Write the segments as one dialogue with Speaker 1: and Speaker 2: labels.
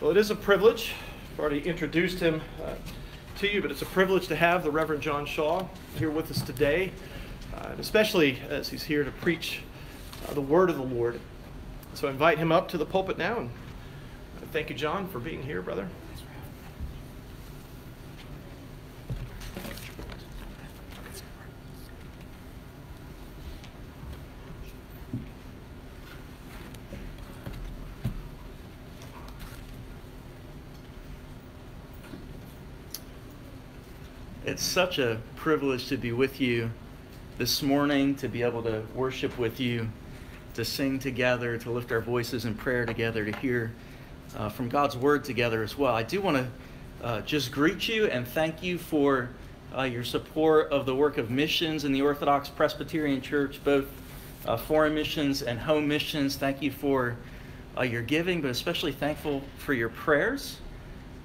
Speaker 1: Well, it is a privilege. I've already introduced him uh, to you, but it's a privilege to have the Reverend John Shaw here with us today, uh, especially as he's here to preach uh, the word of the Lord. So I invite him up to the pulpit now, and thank you, John, for being here, brother.
Speaker 2: It's such a privilege to be with you this morning, to be able to worship with you, to sing together, to lift our voices in prayer together, to hear uh, from God's word together as well. I do want to uh, just greet you and thank you for uh, your support of the work of missions in the Orthodox Presbyterian Church, both uh, foreign missions and home missions. Thank you for uh, your giving, but especially thankful for your prayers.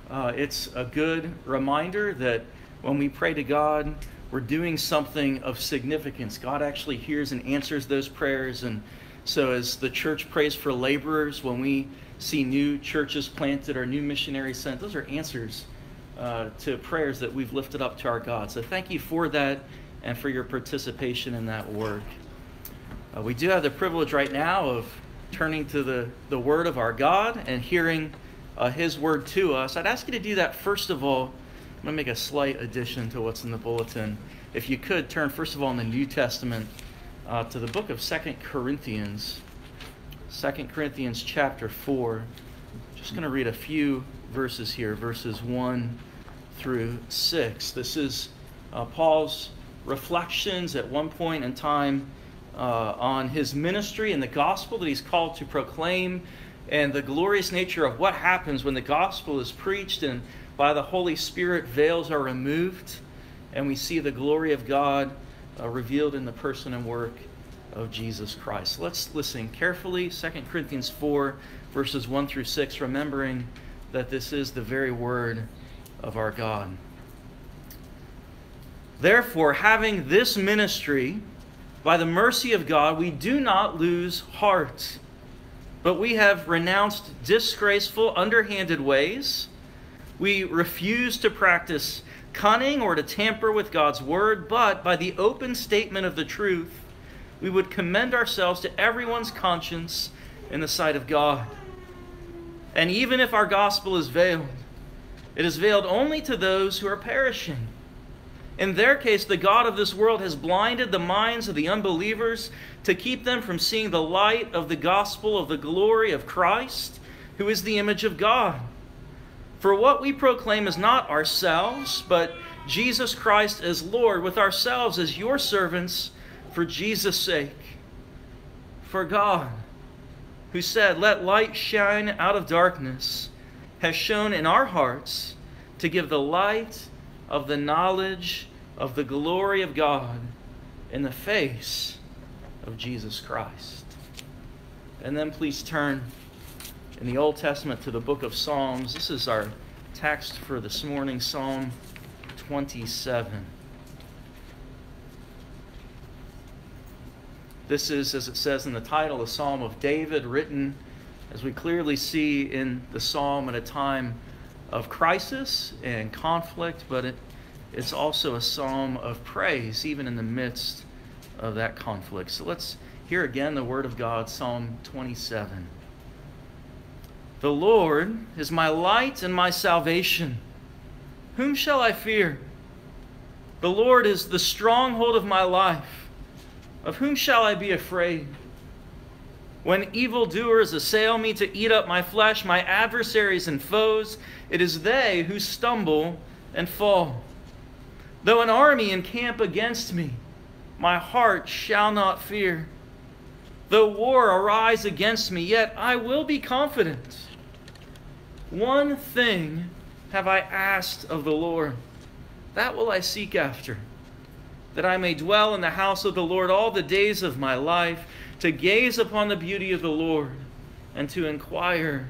Speaker 2: Uh, it's a good reminder that when we pray to God, we're doing something of significance. God actually hears and answers those prayers. And so, as the church prays for laborers, when we see new churches planted or new missionaries sent, those are answers uh, to prayers that we've lifted up to our God. So, thank you for that and for your participation in that work. Uh, we do have the privilege right now of turning to the, the Word of our God and hearing uh, His Word to us. I'd ask you to do that first of all I'm going to make a slight addition to what's in the bulletin. If you could turn, first of all, in the New Testament uh, to the book of Second Corinthians. Second Corinthians chapter 4. Just going to read a few verses here, verses 1 through 6. This is uh, Paul's reflections at one point in time uh, on his ministry and the gospel that he's called to proclaim and the glorious nature of what happens when the gospel is preached and by the Holy Spirit, veils are removed, and we see the glory of God uh, revealed in the person and work of Jesus Christ. Let's listen carefully. 2 Corinthians 4, verses 1 through 6, remembering that this is the very word of our God. Therefore, having this ministry, by the mercy of God, we do not lose heart, but we have renounced disgraceful, underhanded ways we refuse to practice cunning or to tamper with God's word, but by the open statement of the truth, we would commend ourselves to everyone's conscience in the sight of God. And even if our gospel is veiled, it is veiled only to those who are perishing. In their case, the God of this world has blinded the minds of the unbelievers to keep them from seeing the light of the gospel of the glory of Christ, who is the image of God. For what we proclaim is not ourselves, but Jesus Christ as Lord, with ourselves as your servants for Jesus' sake. For God, who said, Let light shine out of darkness, has shone in our hearts to give the light of the knowledge of the glory of God in the face of Jesus Christ. And then please turn in the Old Testament to the book of Psalms. This is our text for this morning, Psalm 27. This is, as it says in the title, a psalm of David, written, as we clearly see in the psalm, at a time of crisis and conflict, but it, it's also a psalm of praise, even in the midst of that conflict. So let's hear again the word of God, Psalm 27. The Lord is my light and my salvation. Whom shall I fear? The Lord is the stronghold of my life. Of whom shall I be afraid? When evildoers assail me to eat up my flesh, my adversaries and foes, it is they who stumble and fall. Though an army encamp against me, my heart shall not fear. Though war arise against me, yet I will be confident. One thing have I asked of the Lord, that will I seek after, that I may dwell in the house of the Lord all the days of my life, to gaze upon the beauty of the Lord, and to inquire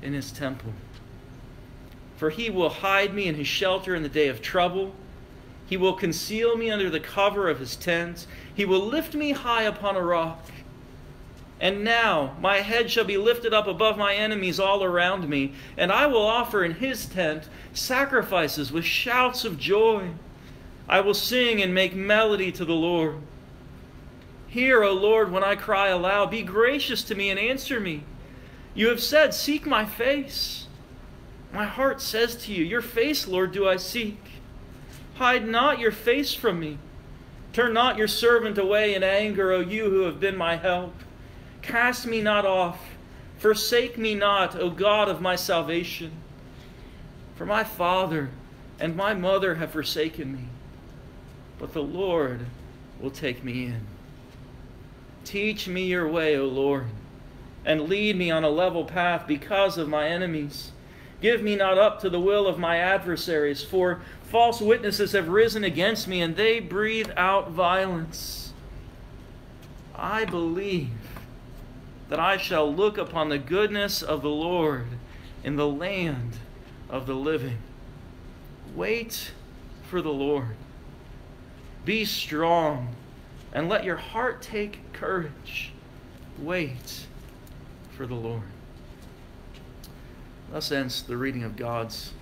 Speaker 2: in his temple. For he will hide me in his shelter in the day of trouble. He will conceal me under the cover of his tent. He will lift me high upon a rock. And now my head shall be lifted up above my enemies all around me, and I will offer in his tent sacrifices with shouts of joy. I will sing and make melody to the Lord. Hear, O Lord, when I cry aloud. Be gracious to me and answer me. You have said, Seek my face. My heart says to you, Your face, Lord, do I seek. Hide not your face from me. Turn not your servant away in anger, O you who have been my help. Cast me not off. Forsake me not, O God of my salvation. For my father and my mother have forsaken me, but the Lord will take me in. Teach me your way, O Lord, and lead me on a level path because of my enemies. Give me not up to the will of my adversaries, for false witnesses have risen against me, and they breathe out violence. I believe that I shall look upon the goodness of the Lord in the land of the living. Wait for the Lord. Be strong and let your heart take courage. Wait for the Lord. Thus ends the reading of God's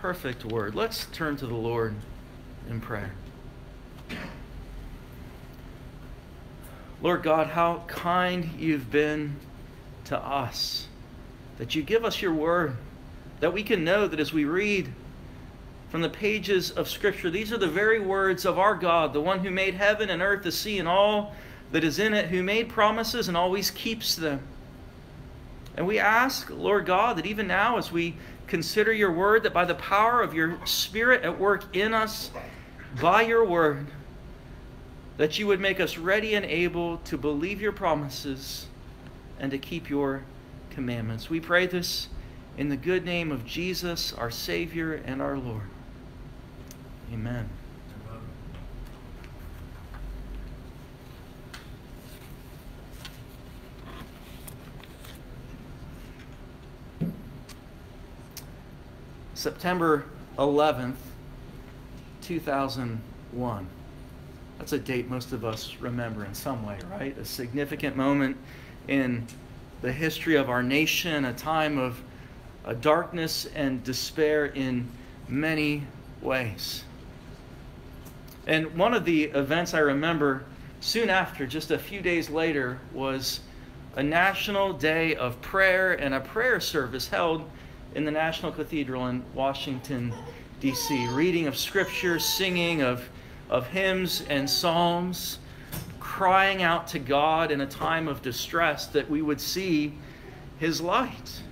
Speaker 2: perfect word. Let's turn to the Lord in prayer. Lord God, how kind you've been to us. That you give us your word. That we can know that as we read from the pages of Scripture, these are the very words of our God, the one who made heaven and earth, the sea, and all that is in it, who made promises and always keeps them. And we ask, Lord God, that even now as we consider your word, that by the power of your Spirit at work in us, by your word, that you would make us ready and able to believe your promises and to keep your commandments. We pray this in the good name of Jesus, our Savior and our Lord. Amen. September 11th, 2001. That's a date most of us remember in some way, right? A significant moment in the history of our nation, a time of a darkness and despair in many ways. And one of the events I remember soon after, just a few days later, was a national day of prayer and a prayer service held in the National Cathedral in Washington, D.C. Reading of scripture, singing of of hymns and psalms, crying out to God in a time of distress that we would see his light.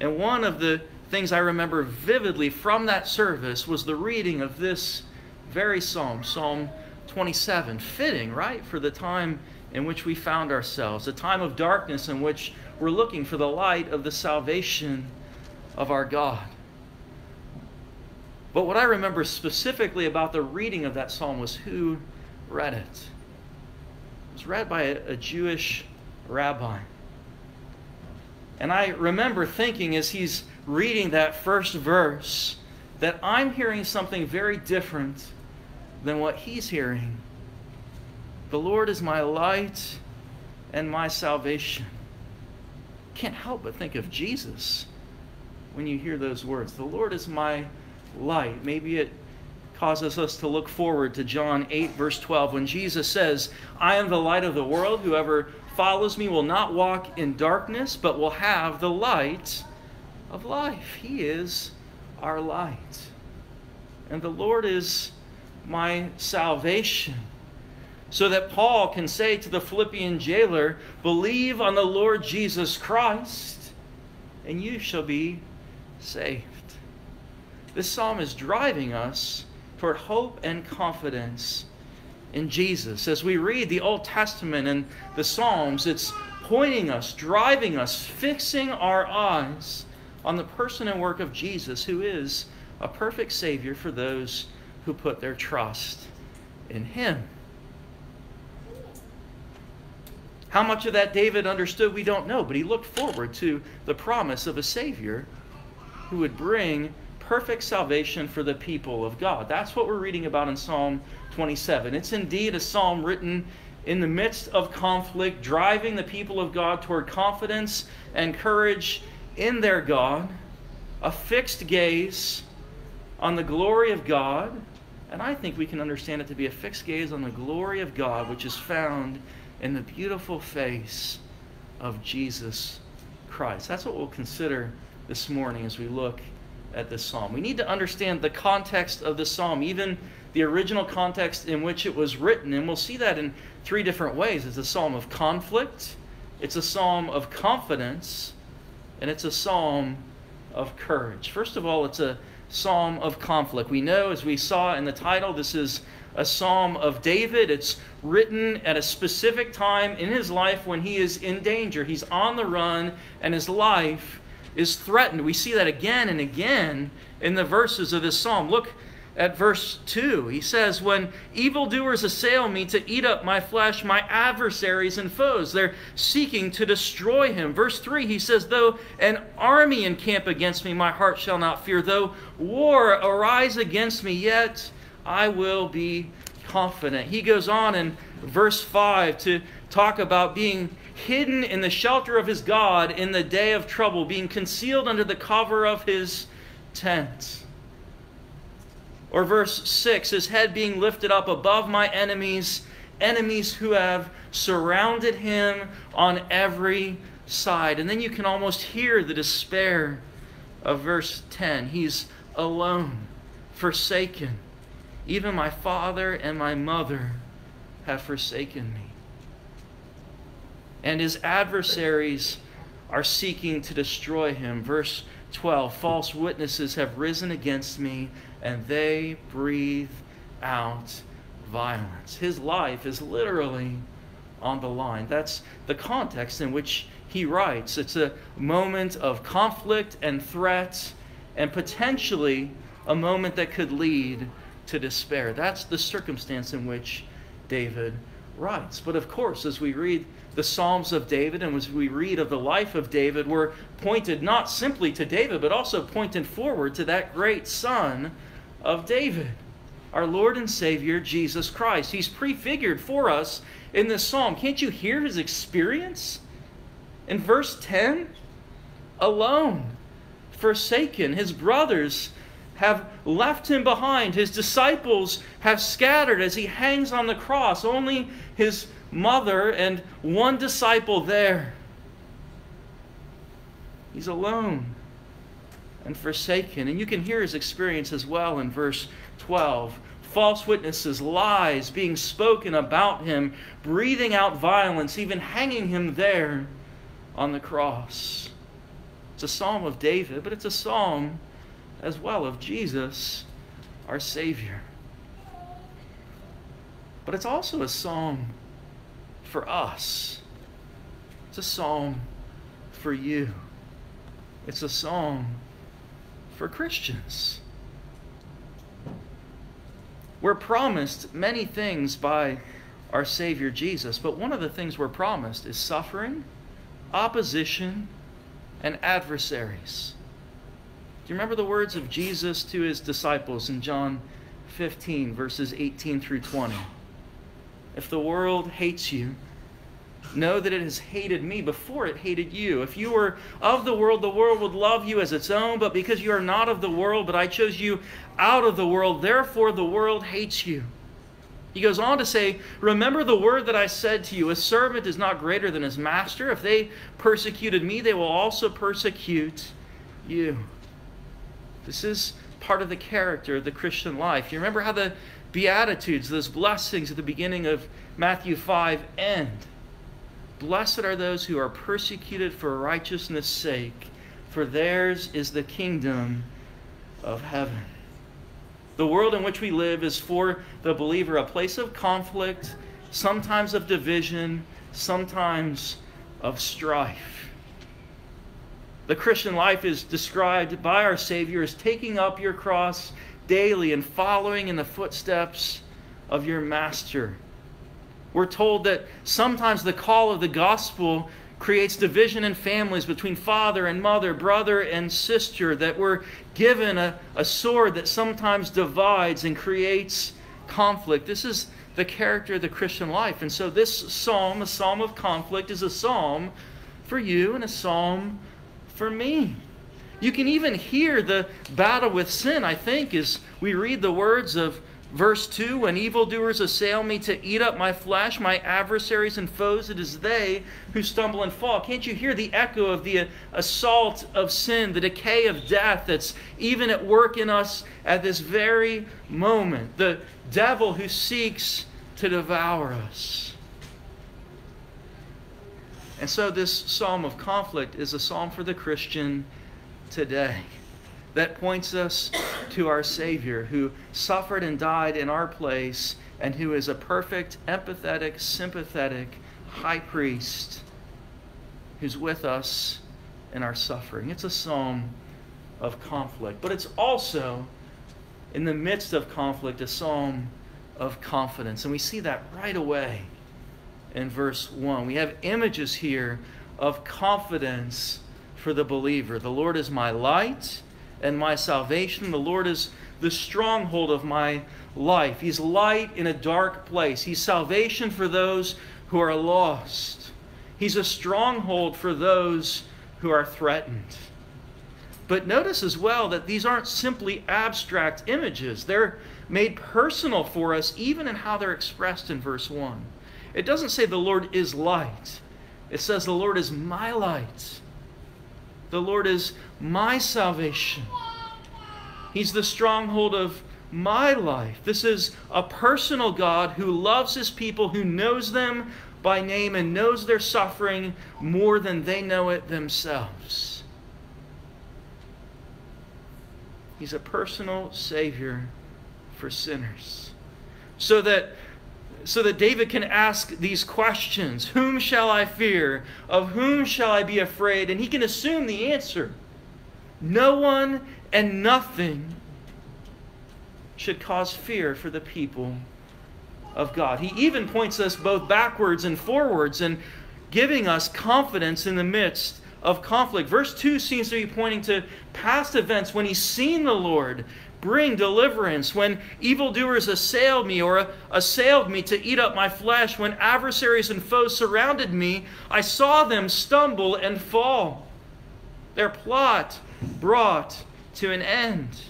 Speaker 2: And one of the things I remember vividly from that service was the reading of this very psalm, Psalm 27, fitting, right, for the time in which we found ourselves, a time of darkness in which we're looking for the light of the salvation of our God. But what I remember specifically about the reading of that psalm was who read it. It was read by a, a Jewish rabbi. And I remember thinking as he's reading that first verse that I'm hearing something very different than what he's hearing. The Lord is my light and my salvation. Can't help but think of Jesus when you hear those words. The Lord is my light. Maybe it causes us to look forward to John 8, verse 12, when Jesus says, I am the light of the world. Whoever follows me will not walk in darkness, but will have the light of life. He is our light. And the Lord is my salvation. So that Paul can say to the Philippian jailer, Believe on the Lord Jesus Christ, and you shall be saved. This psalm is driving us toward hope and confidence in Jesus. As we read the Old Testament and the Psalms, it's pointing us, driving us, fixing our eyes on the person and work of Jesus, who is a perfect Savior for those who put their trust in Him. How much of that David understood, we don't know, but he looked forward to the promise of a Savior who would bring perfect salvation for the people of God. That's what we're reading about in Psalm 27. It's indeed a psalm written in the midst of conflict, driving the people of God toward confidence and courage in their God, a fixed gaze on the glory of God. And I think we can understand it to be a fixed gaze on the glory of God, which is found in the beautiful face of Jesus Christ. That's what we'll consider this morning as we look at this psalm. We need to understand the context of the psalm, even the original context in which it was written. And we'll see that in three different ways it's a psalm of conflict, it's a psalm of confidence, and it's a psalm of courage. First of all, it's a psalm of conflict. We know, as we saw in the title, this is a psalm of David. It's written at a specific time in his life when he is in danger. He's on the run and his life is threatened. We see that again and again in the verses of this psalm. Look at verse 2. He says, When evildoers assail me to eat up my flesh, my adversaries and foes, they're seeking to destroy him. Verse 3, he says, Though an army encamp against me, my heart shall not fear. Though war arise against me, yet I will be confident. He goes on in verse 5 to talk about being hidden in the shelter of his God in the day of trouble, being concealed under the cover of his tent. Or verse 6 his head being lifted up above my enemies, enemies who have surrounded him on every side. And then you can almost hear the despair of verse 10. He's alone, forsaken. Even my father and my mother have forsaken me. And his adversaries are seeking to destroy him. Verse 12 False witnesses have risen against me and they breathe out violence. His life is literally on the line. That's the context in which he writes. It's a moment of conflict and threat, and potentially a moment that could lead to despair. That's the circumstance in which David writes. But of course, as we read the Psalms of David and as we read of the life of David, we're pointed not simply to David, but also pointed forward to that great son of David, our Lord and Savior, Jesus Christ. He's prefigured for us in this psalm. Can't you hear his experience? In verse 10, alone, forsaken, his brothers have left him behind. His disciples have scattered as he hangs on the cross. Only his mother and one disciple there. He's alone and forsaken. And you can hear his experience as well in verse 12. False witnesses, lies being spoken about him, breathing out violence, even hanging him there on the cross. It's a psalm of David, but it's a psalm as well of Jesus, our Savior. But it's also a psalm for us. It's a psalm for you. It's a psalm for Christians. We're promised many things by our Savior Jesus, but one of the things we're promised is suffering, opposition, and adversaries. Do you remember the words of Jesus to his disciples in John 15, verses 18 through 20? If the world hates you, Know that it has hated me before it hated you. If you were of the world, the world would love you as its own, but because you are not of the world, but I chose you out of the world, therefore the world hates you. He goes on to say, Remember the word that I said to you a servant is not greater than his master. If they persecuted me, they will also persecute you. This is part of the character of the Christian life. You remember how the Beatitudes, those blessings at the beginning of Matthew 5, end. Blessed are those who are persecuted for righteousness' sake, for theirs is the kingdom of heaven. The world in which we live is for the believer a place of conflict, sometimes of division, sometimes of strife. The Christian life is described by our Savior as taking up your cross daily and following in the footsteps of your Master we're told that sometimes the call of the gospel creates division in families between father and mother, brother and sister, that we're given a, a sword that sometimes divides and creates conflict. This is the character of the Christian life. And so, this psalm, a psalm of conflict, is a psalm for you and a psalm for me. You can even hear the battle with sin, I think, as we read the words of verse 2 When evildoers assail me to eat up my flesh, my adversaries and foes, it is they who stumble and fall. Can't you hear the echo of the assault of sin, the decay of death that's even at work in us at this very moment? The devil who seeks to devour us. And so, this psalm of conflict is a psalm for the Christian today that points us to our Savior who suffered and died in our place and who is a perfect, empathetic, sympathetic high priest who's with us in our suffering. It's a psalm of conflict, but it's also, in the midst of conflict, a psalm of confidence. And we see that right away in verse 1. We have images here of confidence for the believer. The Lord is my light and my salvation. The Lord is the stronghold of my life. He's light in a dark place. He's salvation for those who are lost. He's a stronghold for those who are threatened. But notice as well that these aren't simply abstract images. They're made personal for us, even in how they're expressed in verse 1. It doesn't say the Lord is light, it says the Lord is my light. The Lord is my salvation. He's the stronghold of my life. This is a personal God who loves his people, who knows them by name and knows their suffering more than they know it themselves. He's a personal Savior for sinners. So that so that David can ask these questions Whom shall I fear? Of whom shall I be afraid? And he can assume the answer. No one and nothing should cause fear for the people of God. He even points us both backwards and forwards and giving us confidence in the midst of conflict. Verse 2 seems to be pointing to past events when he's seen the Lord bring deliverance. When evildoers assailed me or assailed me to eat up my flesh, when adversaries and foes surrounded me, I saw them stumble and fall. Their plot brought to an end.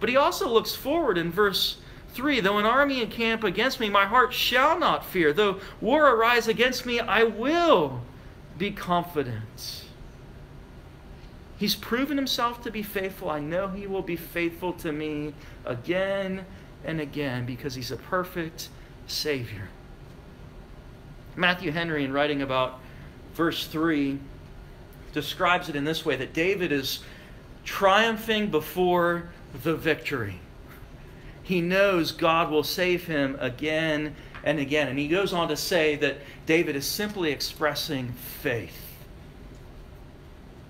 Speaker 2: But he also looks forward in verse 3 Though an army encamp against me, my heart shall not fear. Though war arise against me, I will be confident. He's proven himself to be faithful. I know he will be faithful to me again and again because he's a perfect Savior. Matthew Henry, in writing about verse 3, describes it in this way that David is triumphing before the victory. He knows God will save him again and again. And he goes on to say that David is simply expressing faith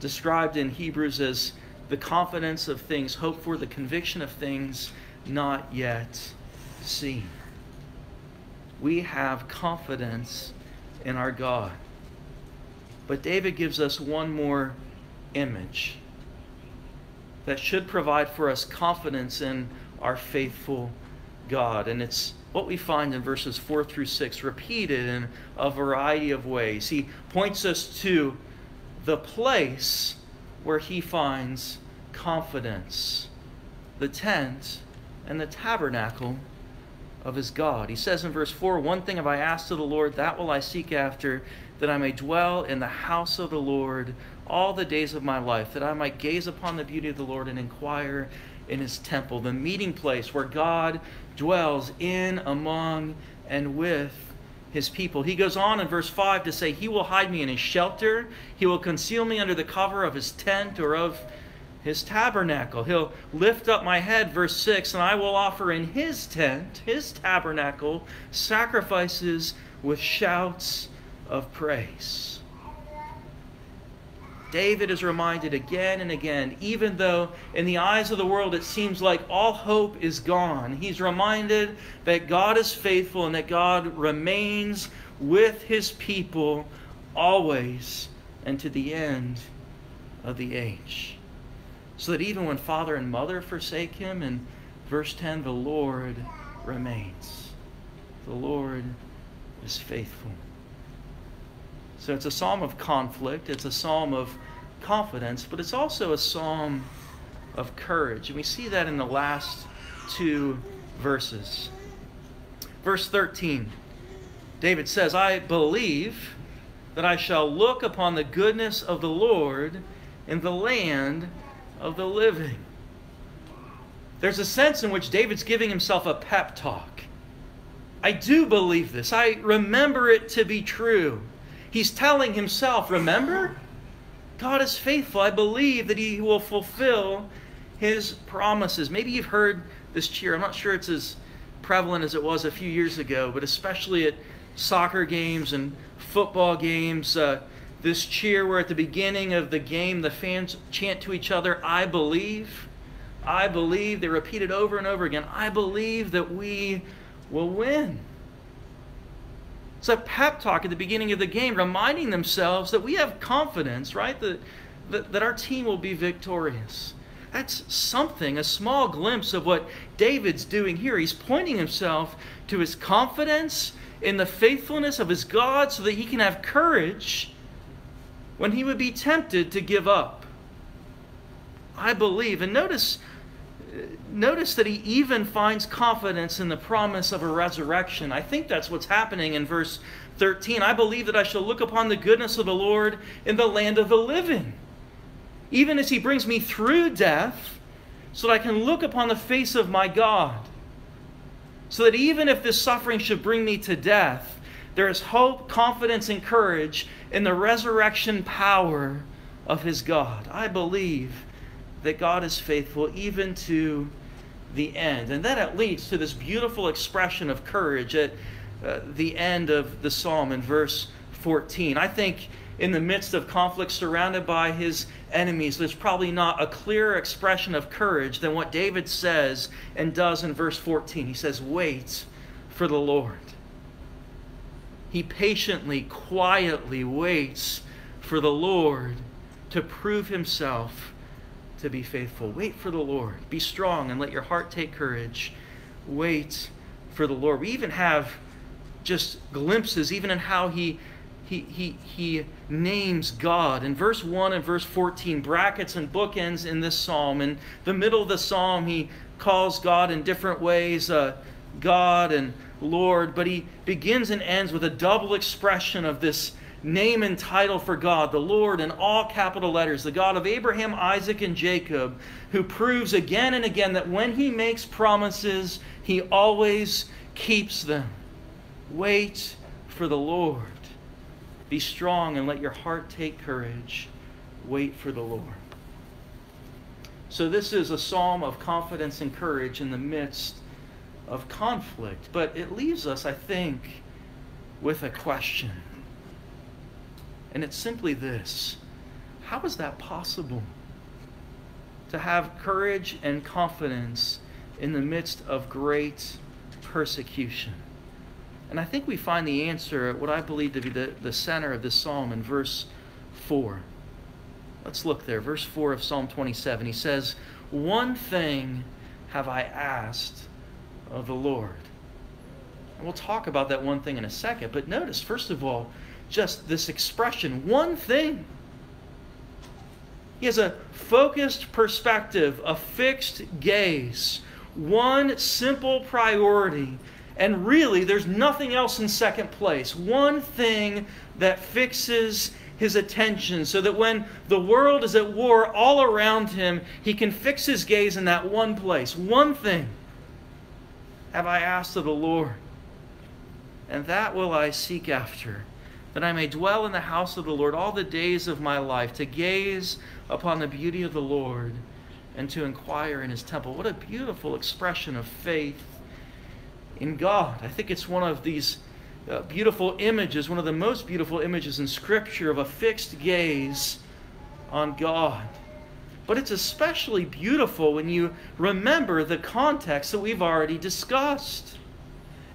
Speaker 2: described in Hebrews as the confidence of things hoped for, the conviction of things not yet seen. We have confidence in our God. But David gives us one more image that should provide for us confidence in our faithful God. And it's what we find in verses 4 through 6, repeated in a variety of ways. He points us to the place where he finds confidence the tent and the tabernacle of his God. He says in verse 4 One thing have I asked of the Lord, that will I seek after, that I may dwell in the house of the Lord all the days of my life, that I might gaze upon the beauty of the Lord and inquire in his temple, the meeting place where God dwells in, among, and with his people. He goes on in verse 5 to say, He will hide me in his shelter. He will conceal me under the cover of his tent or of his tabernacle. He'll lift up my head, verse 6, and I will offer in his tent, his tabernacle, sacrifices with shouts of praise. David is reminded again and again, even though in the eyes of the world it seems like all hope is gone, he's reminded that God is faithful and that God remains with his people always and to the end of the age. So that even when father and mother forsake him, in verse 10, the Lord remains. The Lord is faithful. So it's a psalm of conflict, it's a psalm of confidence, but it's also a psalm of courage. And we see that in the last two verses. Verse 13, David says, I believe that I shall look upon the goodness of the Lord in the land of the living. There's a sense in which David's giving himself a pep talk. I do believe this. I remember it to be true. He's telling himself, remember? God is faithful. I believe that he will fulfill his promises. Maybe you've heard this cheer. I'm not sure it's as prevalent as it was a few years ago, but especially at soccer games and football games, uh, this cheer where at the beginning of the game the fans chant to each other, I believe. I believe. They repeat it over and over again. I believe that we will win. It's a pep talk at the beginning of the game, reminding themselves that we have confidence, right? That, that, that our team will be victorious. That's something, a small glimpse of what David's doing here. He's pointing himself to his confidence in the faithfulness of his God so that he can have courage when he would be tempted to give up. I believe. And notice notice that he even finds confidence in the promise of a resurrection. I think that's what's happening in verse 13. I believe that I shall look upon the goodness of the Lord in the land of the living. Even as he brings me through death, so that I can look upon the face of my God. So that even if this suffering should bring me to death, there is hope, confidence, and courage in the resurrection power of his God. I believe that God is faithful even to the end. And then it leads to this beautiful expression of courage at uh, the end of the psalm in verse 14. I think in the midst of conflict surrounded by his enemies, there's probably not a clearer expression of courage than what David says and does in verse 14. He says, Wait for the Lord. He patiently, quietly waits for the Lord to prove himself to be faithful. Wait for the Lord. Be strong and let your heart take courage. Wait for the Lord. We even have just glimpses, even in how he he, he, he names God. In verse 1 and verse 14, brackets and bookends in this psalm. In the middle of the psalm, he calls God in different ways uh, God and Lord, but he begins and ends with a double expression of this name and title for God, the Lord, in all capital letters, the God of Abraham, Isaac, and Jacob, who proves again and again that when he makes promises, he always keeps them. Wait for the Lord. Be strong and let your heart take courage. Wait for the Lord. So, this is a psalm of confidence and courage in the midst of conflict, but it leaves us, I think, with a question. And it's simply this How is that possible? To have courage and confidence in the midst of great persecution. And I think we find the answer at what I believe to be the, the center of this psalm in verse 4. Let's look there. Verse 4 of Psalm 27. He says, One thing have I asked of the Lord. And we'll talk about that one thing in a second. But notice, first of all, just this expression, one thing. He has a focused perspective, a fixed gaze, one simple priority. And really, there's nothing else in second place. One thing that fixes his attention so that when the world is at war all around him, he can fix his gaze in that one place. One thing have I asked of the Lord, and that will I seek after that I may dwell in the house of the Lord all the days of my life, to gaze upon the beauty of the Lord and to inquire in his temple. What a beautiful expression of faith in God. I think it's one of these uh, beautiful images, one of the most beautiful images in Scripture of a fixed gaze on God. But it's especially beautiful when you remember the context that we've already discussed.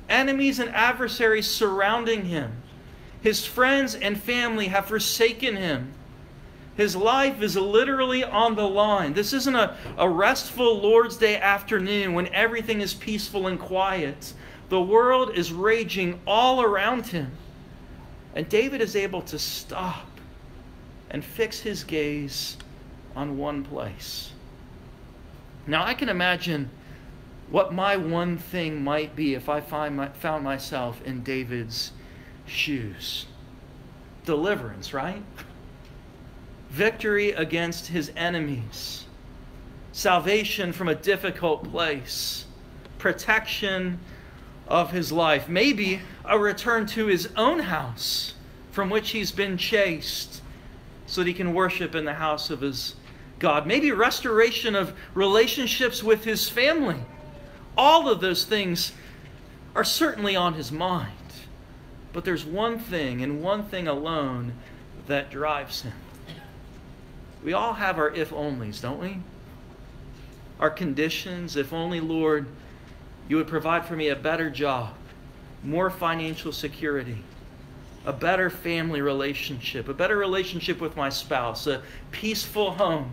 Speaker 2: Enemies and adversaries surrounding him his friends and family have forsaken him. His life is literally on the line. This isn't a, a restful Lord's Day afternoon when everything is peaceful and quiet. The world is raging all around him. And David is able to stop and fix his gaze on one place. Now, I can imagine what my one thing might be if I find my, found myself in David's shoes. Deliverance, right? Victory against his enemies, salvation from a difficult place, protection of his life, maybe a return to his own house from which he's been chased so that he can worship in the house of his God, maybe restoration of relationships with his family all of those things are certainly on his mind. But there's one thing and one thing alone that drives him. We all have our if onlys, don't we? Our conditions. If only, Lord, you would provide for me a better job, more financial security, a better family relationship, a better relationship with my spouse, a peaceful home,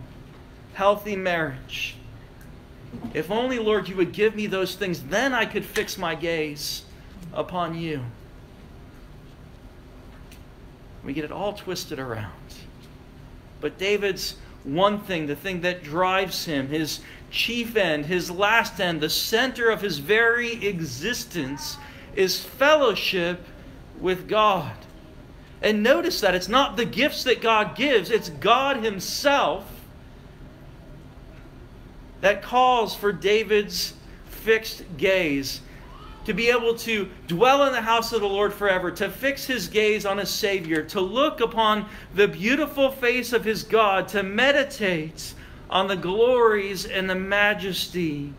Speaker 2: healthy marriage if only, Lord, you would give me those things, then I could fix my gaze upon you. We get it all twisted around. But David's one thing, the thing that drives him, his chief end, his last end, the center of his very existence, is fellowship with God. And notice that it's not the gifts that God gives, it's God Himself that calls for David's fixed gaze to be able to dwell in the house of the Lord forever, to fix his gaze on his Savior, to look upon the beautiful face of his God, to meditate on the glories and the majesty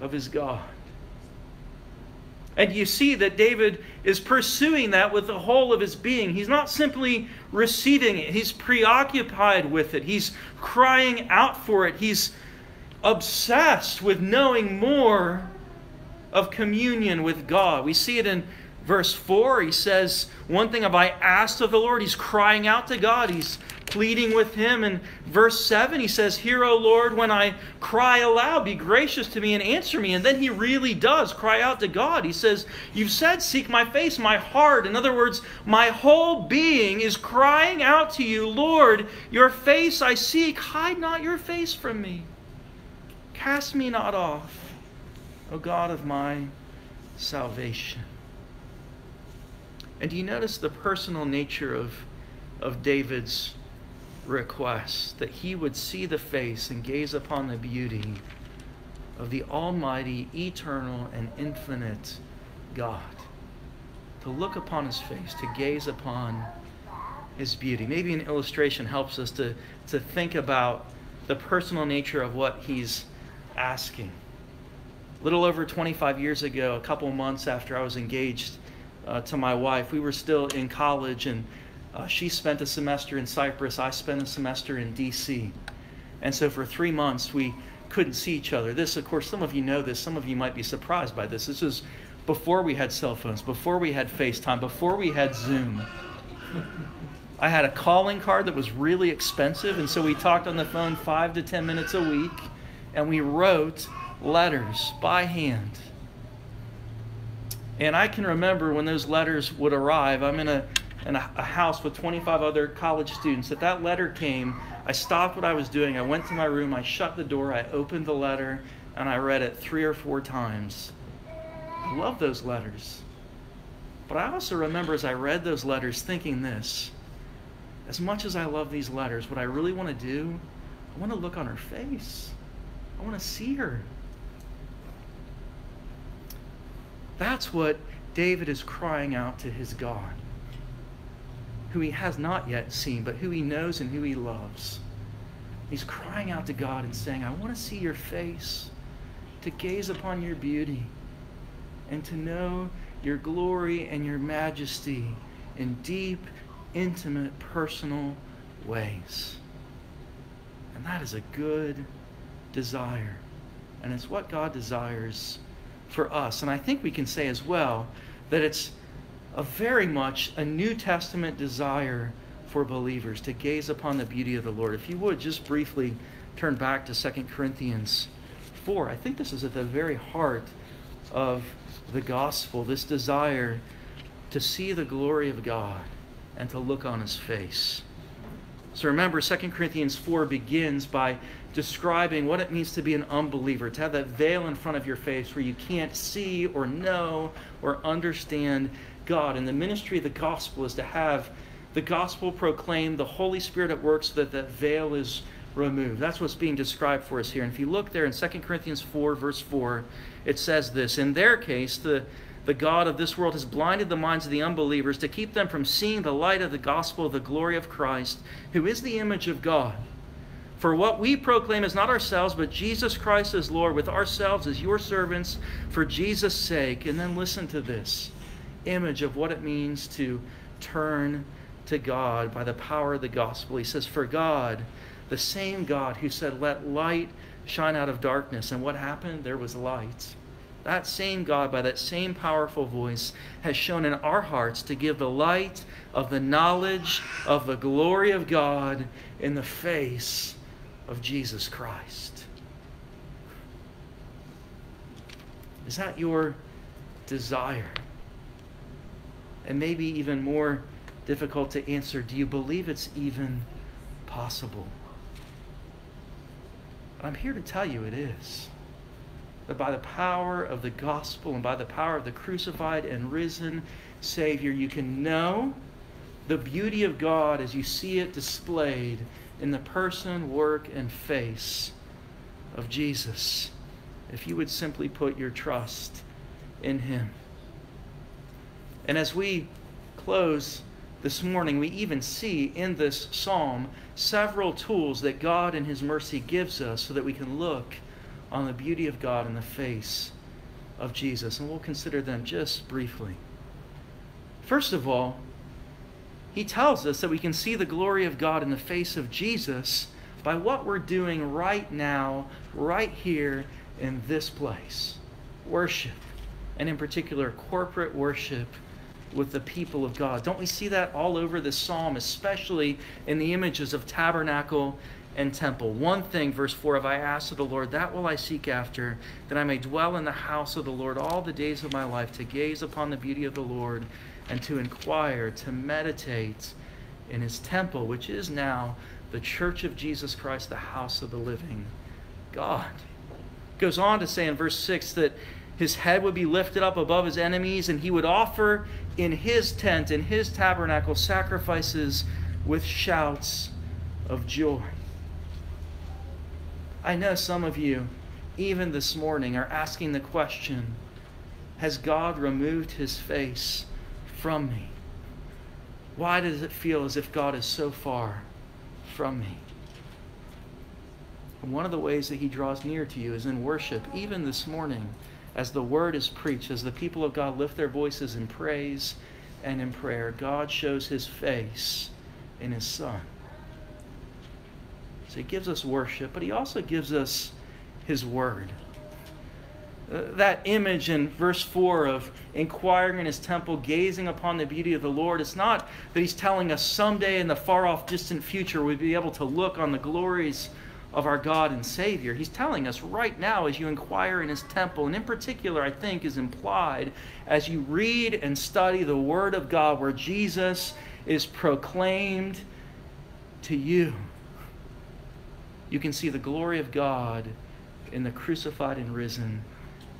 Speaker 2: of his God. And you see that David is pursuing that with the whole of his being. He's not simply receiving it, he's preoccupied with it, he's crying out for it, he's obsessed with knowing more of communion with God. We see it in verse 4. He says, One thing have I asked of the Lord. He's crying out to God, he's pleading with Him. In verse 7, he says, Hear, O Lord, when I cry aloud, be gracious to me and answer me. And then he really does cry out to God. He says, You've said, Seek my face, my heart. In other words, my whole being is crying out to you, Lord, your face I seek. Hide not your face from me. Cast me not off, O God of my salvation. And do you notice the personal nature of, of David's request? That he would see the face and gaze upon the beauty of the Almighty, eternal, and infinite God. To look upon his face, to gaze upon his beauty. Maybe an illustration helps us to, to think about the personal nature of what he's asking. Little over 25 years ago, a couple months after I was engaged uh, to my wife, we were still in college, and uh, she spent a semester in Cyprus. I spent a semester in D.C. And so for three months, we couldn't see each other. This, of course, some of you know this. Some of you might be surprised by this. This is before we had cell phones, before we had FaceTime, before we had Zoom. I had a calling card that was really expensive, and so we talked on the phone five to ten minutes a week and we wrote letters by hand. And I can remember when those letters would arrive. I'm in a in a, house with 25 other college students. That that letter came, I stopped what I was doing. I went to my room. I shut the door. I opened the letter, and I read it three or four times. I love those letters. But I also remember as I read those letters thinking this as much as I love these letters, what I really want to do, I want to look on her face. I want to see her. That's what David is crying out to his God, who he has not yet seen, but who he knows and who he loves. He's crying out to God and saying, I want to see your face, to gaze upon your beauty, and to know your glory and your majesty in deep, intimate, personal ways. And that is a good desire. And it's what God desires for us. And I think we can say as well that it's a very much a New Testament desire for believers to gaze upon the beauty of the Lord. If you would just briefly turn back to 2 Corinthians 4. I think this is at the very heart of the gospel, this desire to see the glory of God and to look on his face. So remember, 2 Corinthians 4 begins by describing what it means to be an unbeliever, to have that veil in front of your face where you can't see or know or understand God. And the ministry of the gospel is to have the gospel proclaimed, the Holy Spirit at work so that that veil is removed. That's what's being described for us here. And if you look there in 2 Corinthians 4, verse 4, it says this In their case, the the God of this world has blinded the minds of the unbelievers to keep them from seeing the light of the gospel of the glory of Christ, who is the image of God. For what we proclaim is not ourselves, but Jesus Christ as Lord, with ourselves as your servants for Jesus' sake. And then listen to this image of what it means to turn to God by the power of the gospel. He says, For God, the same God who said, Let light shine out of darkness. And what happened? There was light that same God, by that same powerful voice, has shone in our hearts to give the light of the knowledge of the glory of God in the face of Jesus Christ. Is that your desire? And maybe even more difficult to answer do you believe it's even possible? I'm here to tell you it is that by the power of the gospel and by the power of the crucified and risen Savior, you can know the beauty of God as you see it displayed in the person, work, and face of Jesus. If you would simply put your trust in Him. And as we close this morning, we even see in this psalm several tools that God in His mercy gives us so that we can look on the beauty of God in the face of Jesus. And we'll consider them just briefly. First of all, he tells us that we can see the glory of God in the face of Jesus by what we're doing right now, right here in this place worship, and in particular, corporate worship with the people of God. Don't we see that all over this psalm, especially in the images of tabernacle and temple. One thing, verse 4 Have I asked of the Lord, that will I seek after, that I may dwell in the house of the Lord all the days of my life, to gaze upon the beauty of the Lord, and to inquire, to meditate in his temple, which is now the church of Jesus Christ, the house of the living God. Goes on to say in verse 6 that his head would be lifted up above his enemies, and he would offer in his tent, in his tabernacle, sacrifices with shouts of joy. I know some of you, even this morning, are asking the question Has God removed his face from me? Why does it feel as if God is so far from me? And one of the ways that he draws near to you is in worship, even this morning, as the word is preached, as the people of God lift their voices in praise and in prayer. God shows his face in his Son. So he gives us worship, but he also gives us his word. That image in verse 4 of inquiring in his temple, gazing upon the beauty of the Lord, it's not that he's telling us someday in the far off, distant future we'll be able to look on the glories of our God and Savior. He's telling us right now as you inquire in his temple, and in particular, I think, is implied as you read and study the Word of God where Jesus is proclaimed to you you can see the glory of God in the crucified and risen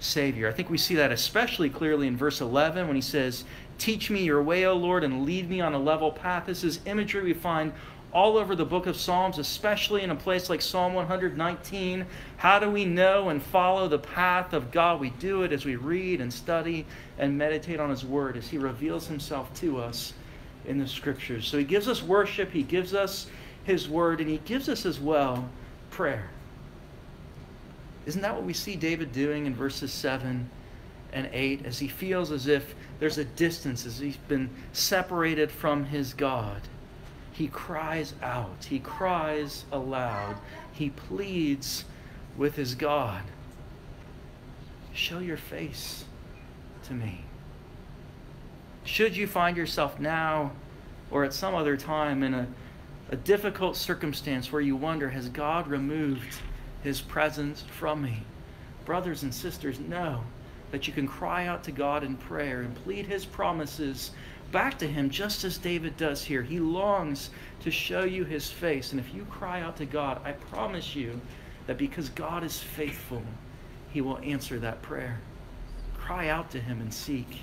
Speaker 2: Savior. I think we see that especially clearly in verse 11 when he says, Teach me your way, O Lord, and lead me on a level path. This is imagery we find all over the book of Psalms, especially in a place like Psalm 119. How do we know and follow the path of God? We do it as we read and study and meditate on His Word, as He reveals Himself to us in the Scriptures. So He gives us worship, He gives us his word, and he gives us as well prayer. Isn't that what we see David doing in verses 7 and 8 as he feels as if there's a distance, as he's been separated from his God? He cries out, he cries aloud, he pleads with his God. Show your face to me. Should you find yourself now or at some other time in a a difficult circumstance where you wonder, has God removed his presence from me? Brothers and sisters, know that you can cry out to God in prayer and plead His promises back to Him, just as David does here. He longs to show you His face. And if you cry out to God, I promise you that because God is faithful, He will answer that prayer. Cry out to Him and seek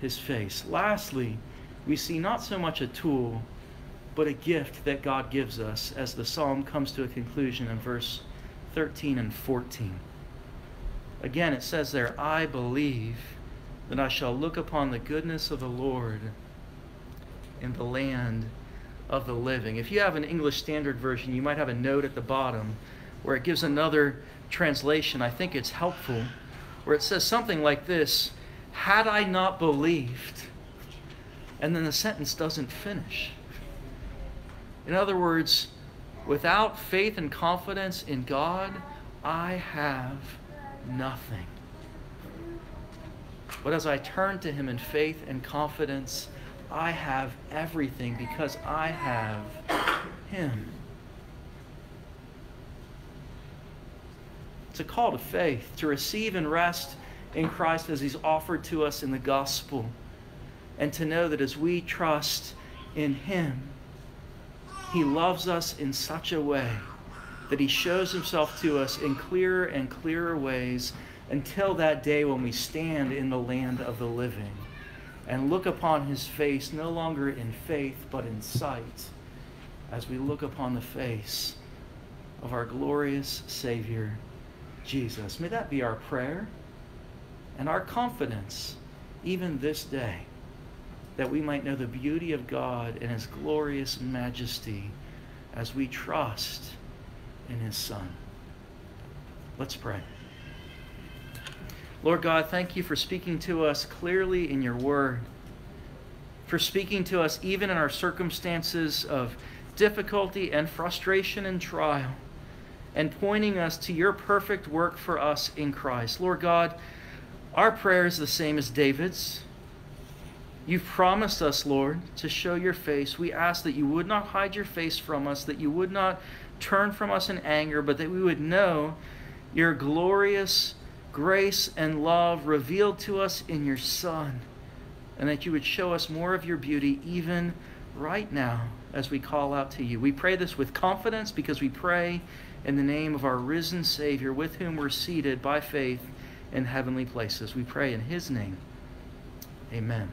Speaker 2: His face. Lastly, we see not so much a tool, but a gift that God gives us as the psalm comes to a conclusion in verse 13 and 14. Again, it says there, I believe that I shall look upon the goodness of the Lord in the land of the living. If you have an English Standard Version, you might have a note at the bottom where it gives another translation. I think it's helpful, where it says something like this Had I not believed, and then the sentence doesn't finish. In other words, without faith and confidence in God, I have nothing. But as I turn to Him in faith and confidence, I have everything because I have Him. It's a call to faith, to receive and rest in Christ as He's offered to us in the gospel, and to know that as we trust in Him, He loves us in such a way that He shows Himself to us in clearer and clearer ways until that day when we stand in the land of the living and look upon His face no longer in faith but in sight as we look upon the face of our glorious Savior. Jesus. May that be our prayer and our confidence, even this day, that we might know the beauty of God and His glorious majesty as we trust in His Son. Let's pray. Lord God, thank you for speaking to us clearly in your word, for speaking to us even in our circumstances of difficulty and frustration and trial and pointing us to your perfect work for us in Christ. Lord God, our prayer is the same as David's. You've promised us, Lord, to show your face. We ask that you would not hide your face from us, that you would not turn from us in anger, but that we would know your glorious grace and love revealed to us in your Son, and that you would show us more of your beauty even right now as we call out to you. We pray this with confidence because we pray in the name of our risen Savior, with whom we're seated by faith in heavenly places. We pray in his name. Amen.